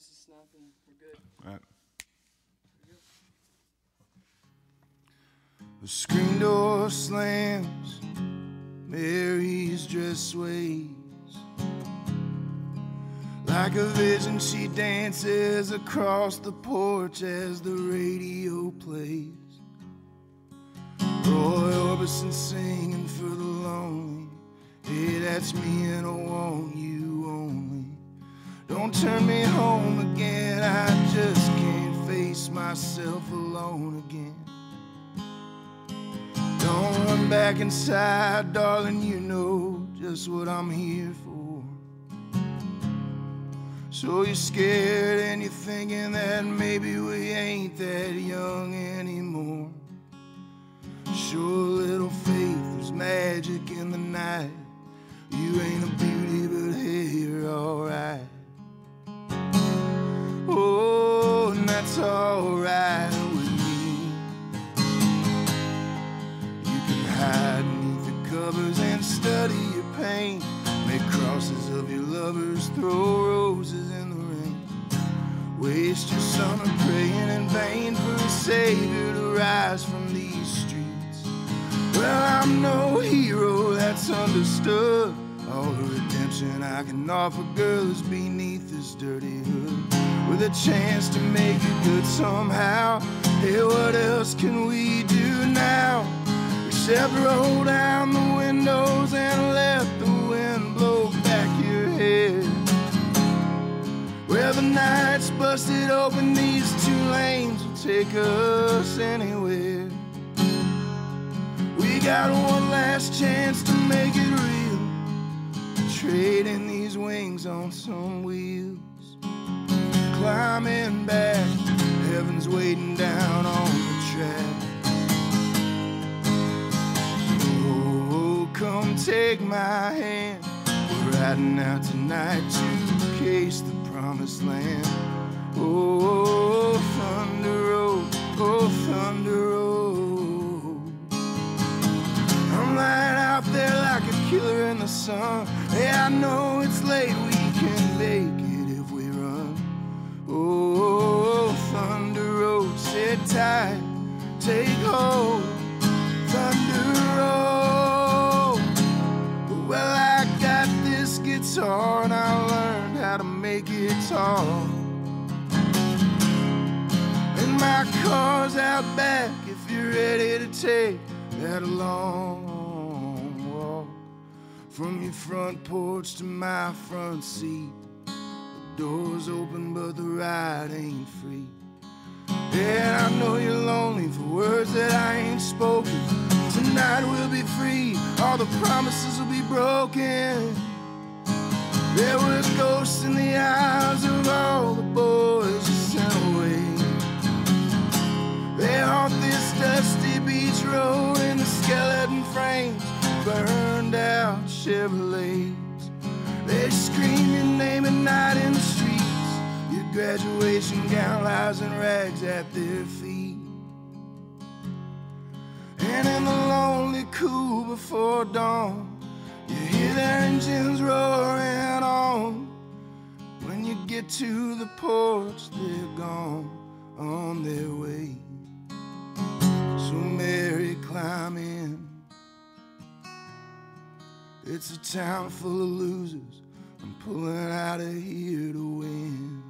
Just a snap and we're good. All right. The screen door slams, Mary's dress sways. Like a vision, she dances across the porch as the radio plays. Roy Orbison singing for the lonely. Hey, that's me, and I want you only. Don't turn me home again, I just can't face myself alone again. Don't run back inside, darling, you know just what I'm here for. So you're scared and you're thinking that maybe we ain't that young anymore. Sure, little faith, there's magic in the night. You ain't a That's alright with me. You can hide beneath the covers and study your pain. Make crosses of your lovers, throw roses in the rain. Waste your summer praying in vain for a savior to rise from these streets. Well, I'm no hero, that's understood. All the redemption I can offer, girl, is beneath this dirty hood. With a chance to make it good somehow. Hey, what else can we do now? Except roll down the windows and let the wind blow back your hair. Where the night's busted open, these two lanes will take us anywhere. We got one last chance to make it real. Trading these wings on some wheels. Climbing back, heaven's waiting down on the track. Oh, come take my hand. We're riding out tonight to case the promised land. Oh, Thunder Road, oh, Thunder Road. I'm lying out there like a killer in the sun. Yeah, I know it's late, we talk. And my car's out back if you're ready to take that long walk from your front porch to my front seat. The door's open, but the ride ain't free. Yeah, I know you're lonely for words that I ain't spoken. Tonight we'll be free, all the promises will be broken. There were ghosts in the eyes of all the boys you sent away. They haunt this dusty beach road in the skeleton frames, burned out Chevrolets. They scream your name at night in the streets. Your graduation gown lies in rags at their feet. And in the lonely cool before dawn, their engines roaring on. When you get to the porch, they're gone on their way. So Mary, climb in. It's a town full of losers. I'm pulling out of here to win.